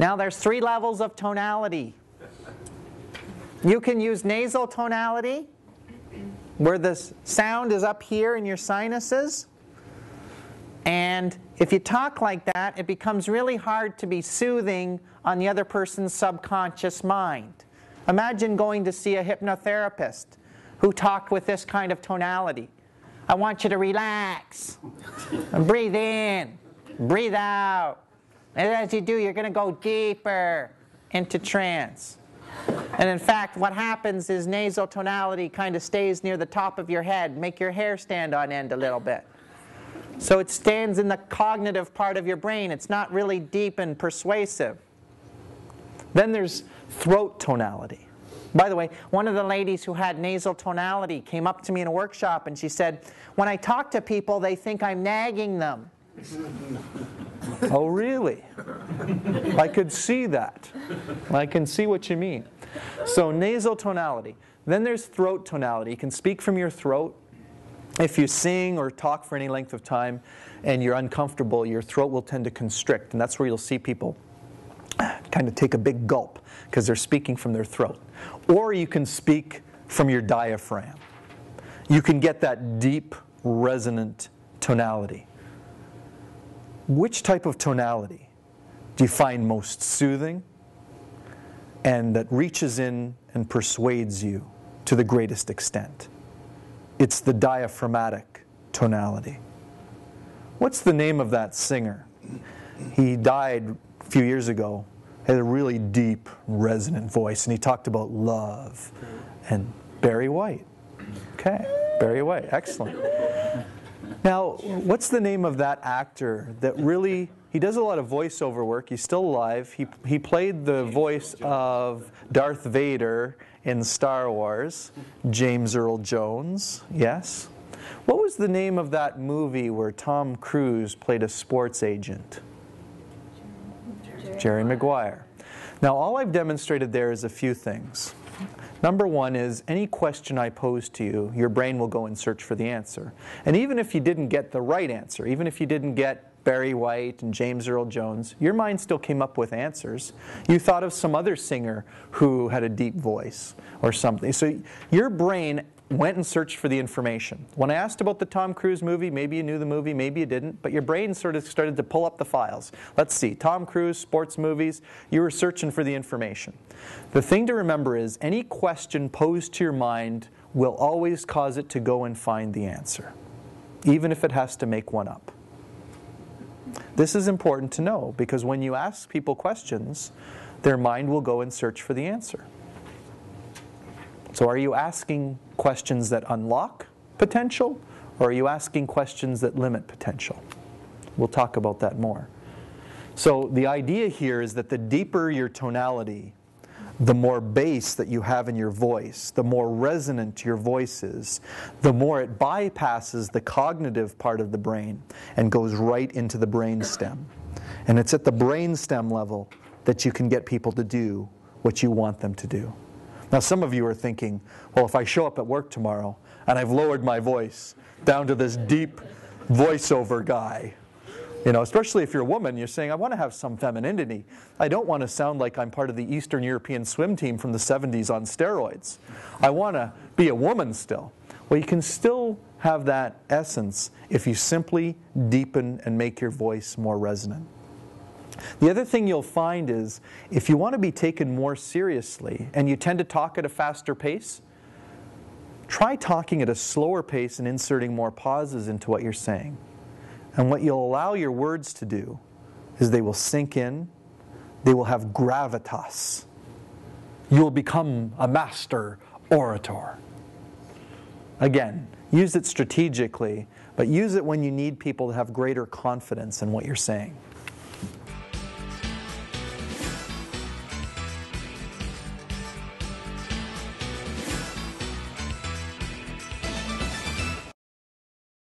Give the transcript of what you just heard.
Now there's three levels of tonality. You can use nasal tonality, where the sound is up here in your sinuses. And if you talk like that, it becomes really hard to be soothing on the other person's subconscious mind. Imagine going to see a hypnotherapist who talked with this kind of tonality. I want you to relax breathe in, breathe out. And as you do, you're going to go deeper into trance. And in fact, what happens is nasal tonality kind of stays near the top of your head, make your hair stand on end a little bit. So it stands in the cognitive part of your brain. It's not really deep and persuasive. Then there's throat tonality. By the way, one of the ladies who had nasal tonality came up to me in a workshop and she said, When I talk to people, they think I'm nagging them. oh, really? I could see that. I can see what you mean. So, nasal tonality. Then there's throat tonality. You can speak from your throat. If you sing or talk for any length of time and you're uncomfortable, your throat will tend to constrict. And that's where you'll see people kind of take a big gulp because they're speaking from their throat. Or you can speak from your diaphragm. You can get that deep, resonant tonality. Which type of tonality do you find most soothing and that reaches in and persuades you to the greatest extent? It's the diaphragmatic tonality. What's the name of that singer? He died a few years ago, had a really deep, resonant voice, and he talked about love and Barry White. Okay, Barry White, excellent. Now, what's the name of that actor that really he does a lot of voiceover work. He's still alive. He, he played the voice of Darth Vader in Star Wars, James Earl Jones, yes. What was the name of that movie where Tom Cruise played a sports agent? Jerry, Jerry Maguire. Now, all I've demonstrated there is a few things. Number one is any question I pose to you, your brain will go and search for the answer. And even if you didn't get the right answer, even if you didn't get Barry White and James Earl Jones, your mind still came up with answers. You thought of some other singer who had a deep voice or something. So your brain went and searched for the information. When I asked about the Tom Cruise movie, maybe you knew the movie, maybe you didn't, but your brain sort of started to pull up the files. Let's see, Tom Cruise, sports movies, you were searching for the information. The thing to remember is any question posed to your mind will always cause it to go and find the answer, even if it has to make one up. This is important to know because when you ask people questions, their mind will go and search for the answer. So, are you asking questions that unlock potential, or are you asking questions that limit potential? We'll talk about that more. So, the idea here is that the deeper your tonality, the more bass that you have in your voice, the more resonant your voice is, the more it bypasses the cognitive part of the brain and goes right into the brain stem. And it's at the brain stem level that you can get people to do what you want them to do. Now, some of you are thinking, well, if I show up at work tomorrow and I've lowered my voice down to this deep voiceover guy, you know, especially if you're a woman, you're saying, I want to have some femininity. I don't want to sound like I'm part of the Eastern European swim team from the 70s on steroids. I want to be a woman still. Well, you can still have that essence if you simply deepen and make your voice more resonant. The other thing you'll find is if you want to be taken more seriously and you tend to talk at a faster pace, try talking at a slower pace and inserting more pauses into what you're saying. And what you'll allow your words to do is they will sink in, they will have gravitas. You will become a master orator. Again, use it strategically, but use it when you need people to have greater confidence in what you're saying.